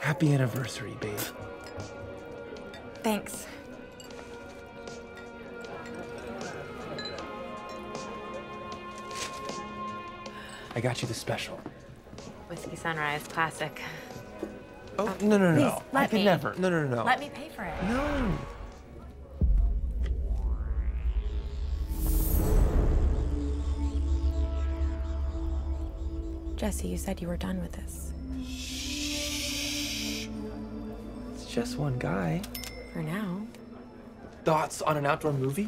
Happy anniversary, babe. Thanks. I got you the special. Whiskey Sunrise Classic. Oh, no, no, no. please, no. I let can me. never. No, no, no, no. Let me pay for it. No. Jesse, you said you were done with this. It's just one guy. For now. Thoughts on an outdoor movie?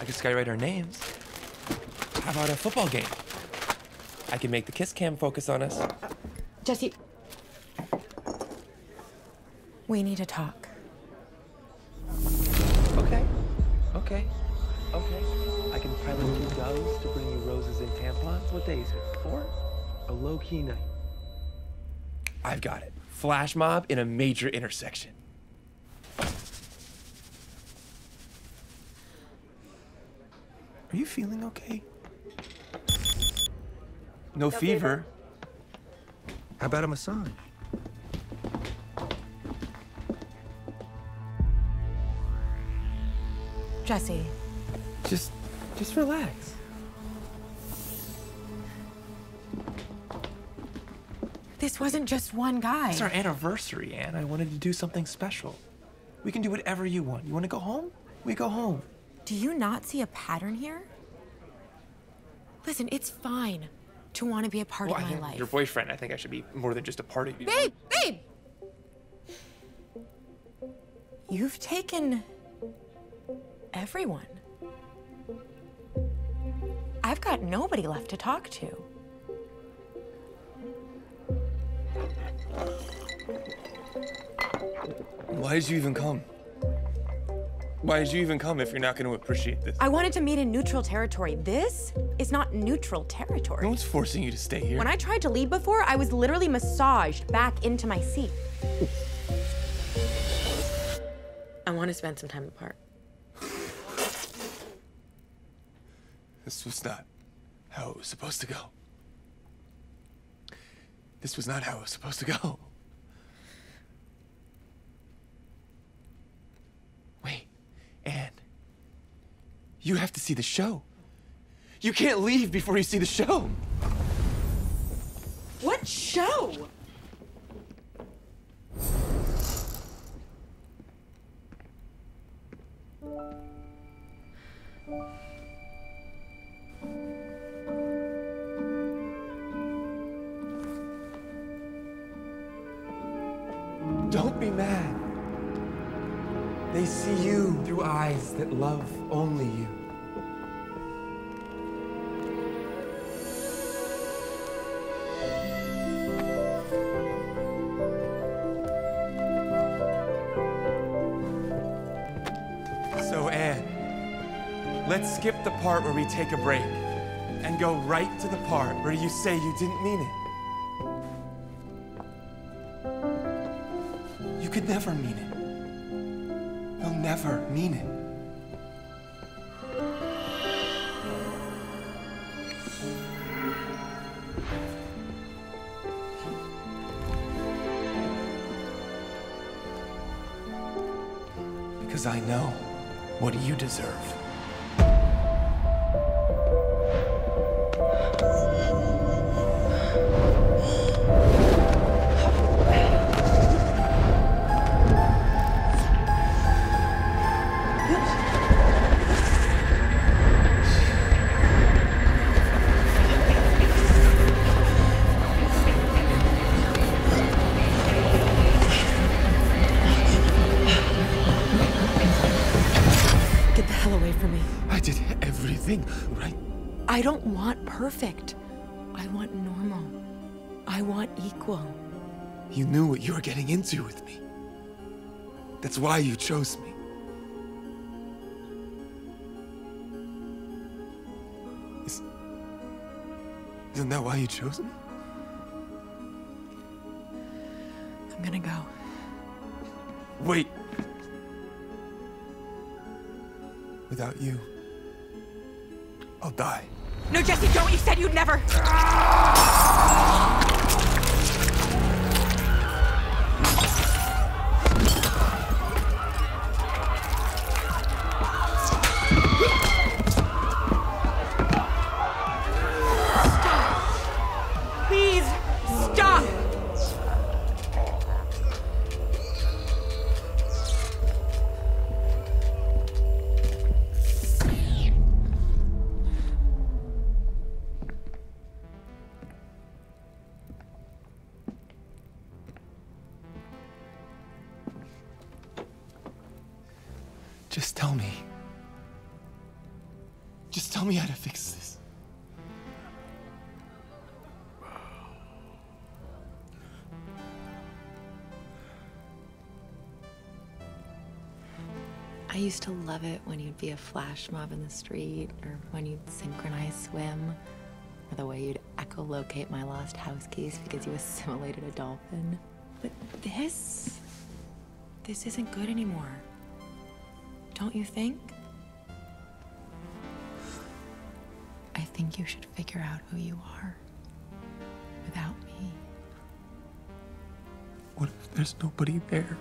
I could skywrite our names. How about a football game? I can make the kiss cam focus on us. Jesse. We need to talk. Okay. Okay. Okay. I can pilot two doves to bring you roses and tampons. What day is it? Four? A low key night. I've got it. Flash mob in a major intersection. Are you feeling okay? No, fever. How about a massage? Jesse, Just just relax. This wasn't just one guy. It's our anniversary, Anne. I wanted to do something special. We can do whatever you want. You want to go home? We go home. Do you not see a pattern here? Listen, it's fine to want to be a part Well, of I my think life. your boyfriend. I think I should be more than just a part of you. Babe, babe! You've taken everyone. I've got nobody left to talk to. Why did you even come? Why did you even come if you're not going to appreciate this? I wanted to meet in neutral territory. This is not neutral territory. No one's forcing you to stay here. When I tried to leave before, I was literally massaged back into my seat. I want to spend some time apart. This was not how it was supposed to go. This was not how it was supposed to go. Wait, Anne. You have to see the show. You can't leave before you see the show. What show? Through eyes that love only you. So, Anne, let's skip the part where we take a break and go right to the part where you say you didn't mean it. You could never mean it. You'll never mean it. Because I know what you deserve. Everything right. I don't want perfect. I want normal. I want equal. You knew what you were getting into with me. That's why you chose me. Is, isn't that why you chose me? I'm gonna go. Wait. Without you, I'll die. No, Jesse, don't. You said you'd never. Just tell me. Just tell me how to fix this. I used to love it when you'd be a flash mob in the street, or when you'd synchronize swim, or the way you'd echolocate my lost house keys because you assimilated a dolphin. But this. this isn't good anymore. Don't you think? I think you should figure out who you are without me. What if there's nobody there?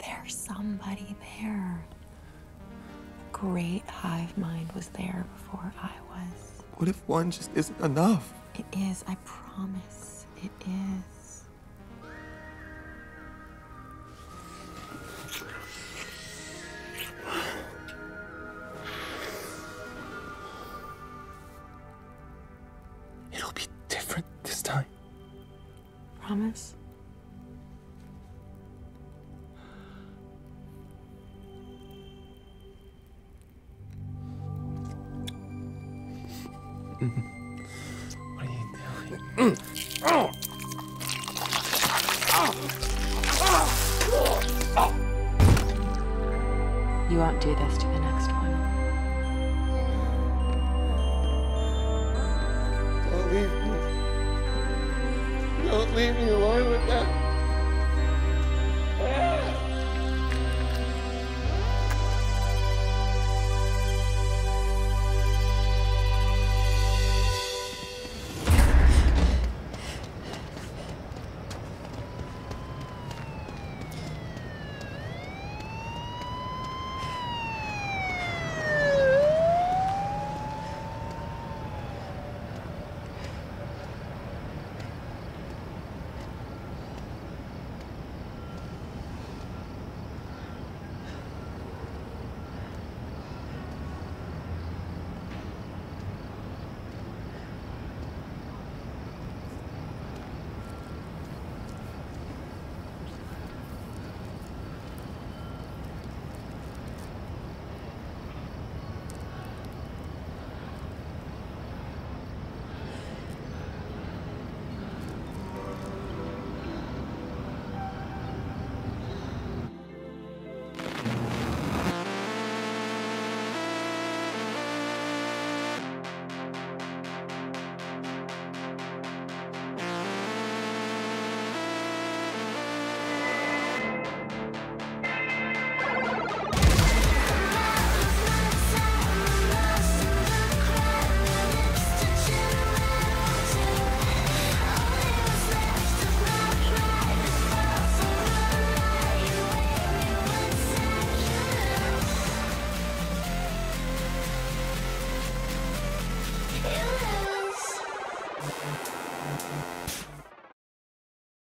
There's somebody there. A great hive mind was there before I was. What if one just isn't enough? It is, I promise. It is. Promise? What are you doing? You won't do this to the next one. Don't leave me alone with that.